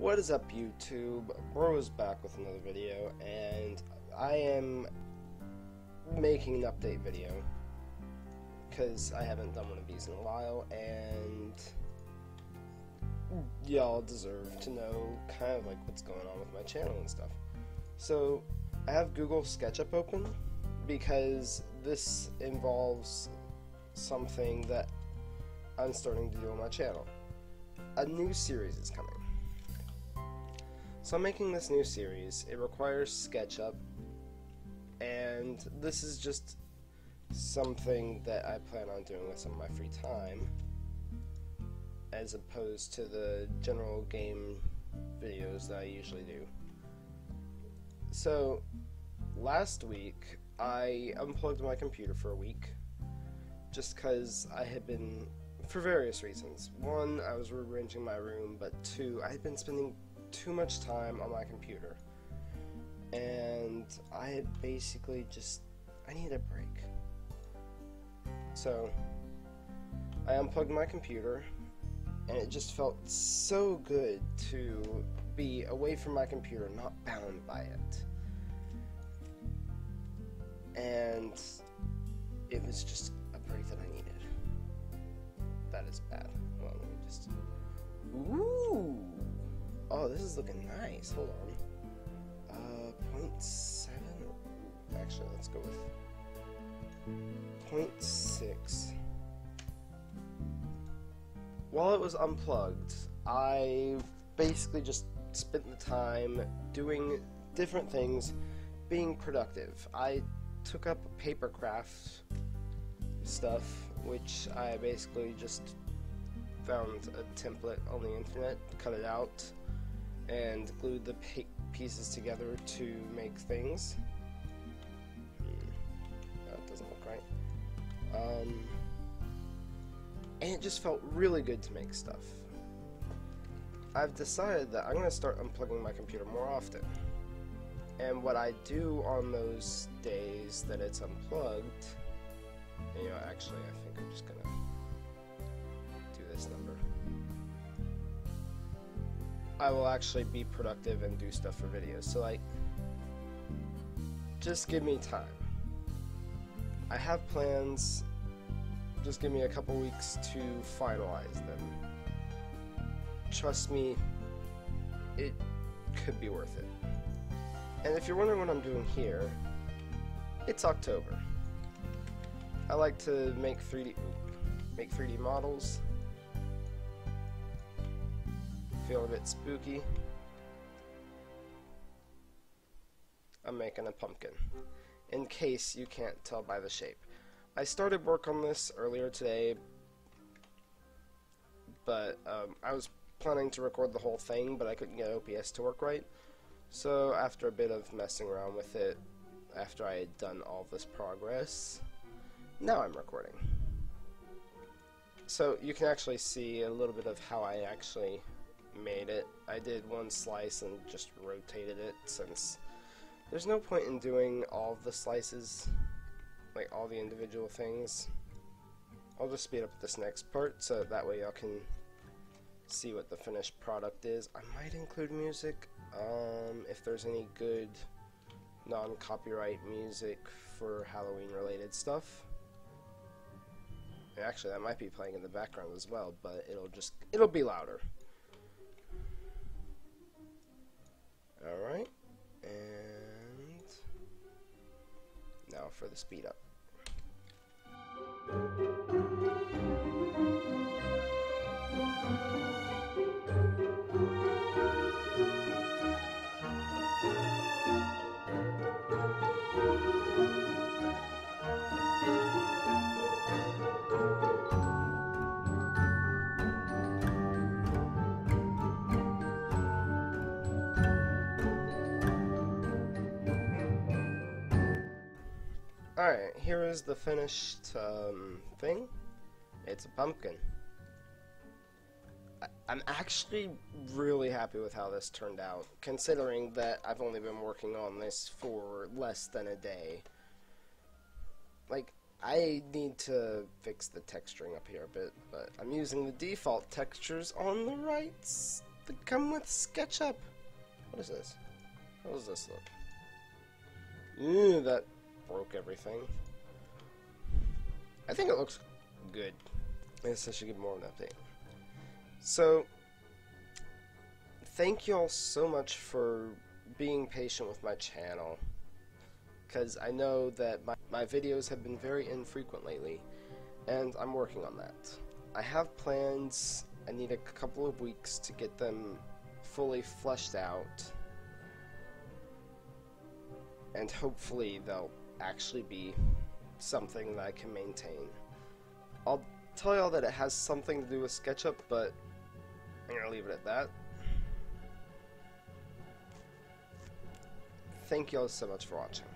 What is up YouTube? Bro back with another video and I am making an update video because I haven't done one of these in a while and y'all deserve to know kind of like what's going on with my channel and stuff. So I have Google SketchUp open because this involves something that I'm starting to do on my channel. A new series is coming. So I'm making this new series. It requires SketchUp, and this is just something that I plan on doing with some of my free time, as opposed to the general game videos that I usually do. So, last week, I unplugged my computer for a week, just because I had been, for various reasons. One, I was rearranging my room, but two, I had been spending too much time on my computer. And I had basically just, I needed a break. So, I unplugged my computer, and it just felt so good to be away from my computer, not bound by it. And it was just a break that I needed. That is bad. Well, let me just. This is looking nice. Hold on. Uh, 0.7? Actually, let's go with 0.6. While it was unplugged, I basically just spent the time doing different things, being productive. I took up paper craft stuff, which I basically just found a template on the internet, cut it out, and glued the pieces together to make things. Hmm. That doesn't look right. Um, and it just felt really good to make stuff. I've decided that I'm going to start unplugging my computer more often. And what I do on those days that it's unplugged, you know, actually, I think I'm just going to do this number. I will actually be productive and do stuff for videos. So, like, just give me time. I have plans. Just give me a couple weeks to finalize them. Trust me, it could be worth it. And if you're wondering what I'm doing here, it's October. I like to make 3D make 3D models feel a bit spooky. I'm making a pumpkin, in case you can't tell by the shape. I started work on this earlier today, but um, I was planning to record the whole thing, but I couldn't get OBS to work right. So after a bit of messing around with it, after I had done all this progress, now I'm recording. So you can actually see a little bit of how I actually made it. I did one slice and just rotated it since there's no point in doing all the slices, like all the individual things. I'll just speed up this next part so that way y'all can see what the finished product is. I might include music um, if there's any good non-copyright music for Halloween related stuff. Actually, that might be playing in the background as well, but it'll just it'll be louder. For the speed up. Alright, here is the finished um, thing. It's a pumpkin. I I'm actually really happy with how this turned out, considering that I've only been working on this for less than a day. Like, I need to fix the texturing up here a bit, but I'm using the default textures on the right that come with SketchUp. What is this? How does this look? Ooh, that broke everything. I think it looks good. I guess I should give more of an update. So, thank you all so much for being patient with my channel. Because I know that my, my videos have been very infrequent lately, and I'm working on that. I have plans, I need a couple of weeks to get them fully fleshed out, and hopefully they'll actually be something that I can maintain. I'll tell y'all that it has something to do with SketchUp, but I'm gonna leave it at that. Thank y'all so much for watching.